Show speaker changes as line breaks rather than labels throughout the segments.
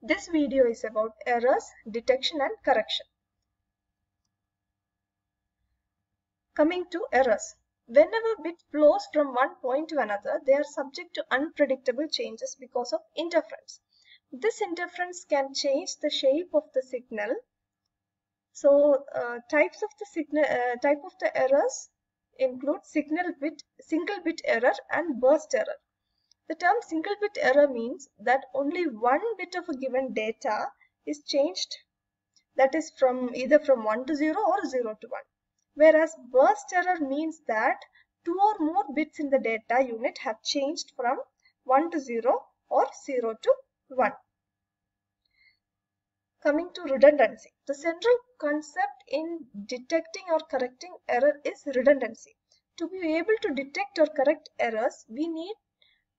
This video is about errors, detection and correction. Coming to errors. Whenever bit flows from one point to another, they are subject to unpredictable changes because of interference. This interference can change the shape of the signal. So uh, types of the signal, uh, type of the errors include signal bit, single bit error and burst error. The term single bit error means that only one bit of a given data is changed that is from either from 1 to 0 or 0 to 1. Whereas burst error means that two or more bits in the data unit have changed from 1 to 0 or 0 to 1. Coming to redundancy. The central concept in detecting or correcting error is redundancy. To be able to detect or correct errors, we need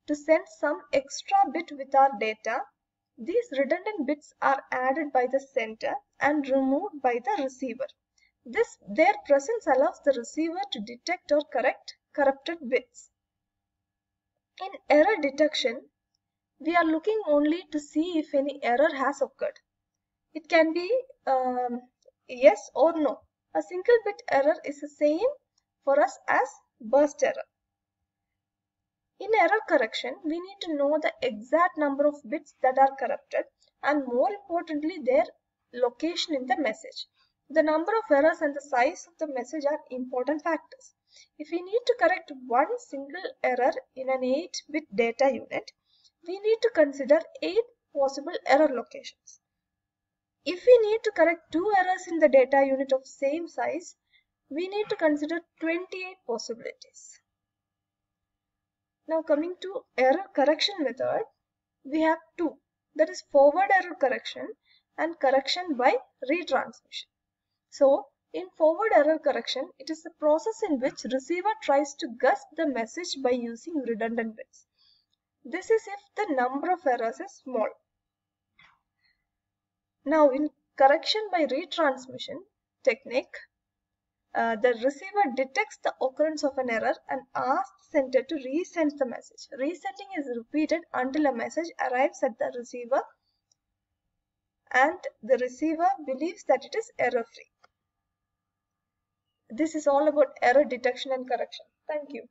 to send some extra bit with our data. These redundant bits are added by the sender and removed by the receiver. This their presence allows the receiver to detect or correct corrupted bits. In error detection, we are looking only to see if any error has occurred. It can be um, yes or no. A single bit error is the same for us as burst error. In error correction, we need to know the exact number of bits that are corrupted and more importantly their location in the message. The number of errors and the size of the message are important factors. If we need to correct one single error in an 8-bit data unit, we need to consider 8 possible error locations. If we need to correct two errors in the data unit of same size, we need to consider 28 possibilities. Now coming to error correction method, we have two. That is forward error correction and correction by retransmission. So in forward error correction, it is the process in which receiver tries to guess the message by using redundant bits. This is if the number of errors is small. Now in correction by retransmission technique, uh, the receiver detects the occurrence of an error and asks the sender to resend the message. Resending is repeated until a message arrives at the receiver and the receiver believes that it is error free. This is all about error detection and correction. Thank you.